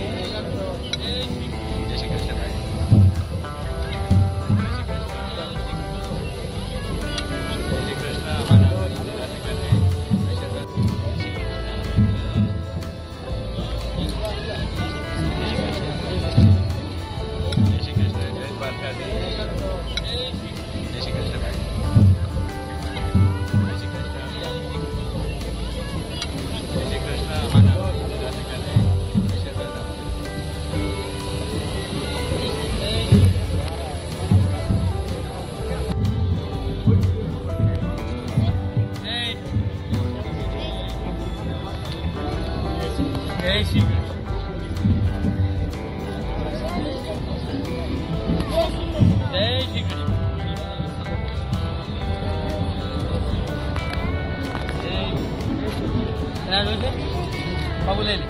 Thank you. Nereye çekiyorsun? Nereye çekiyorsun? Nerede? Kabul edin.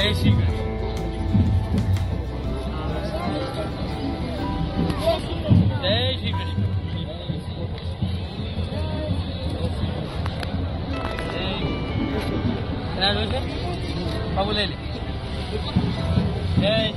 gente. Dez libras. Dez. Dez. Dez. Dez.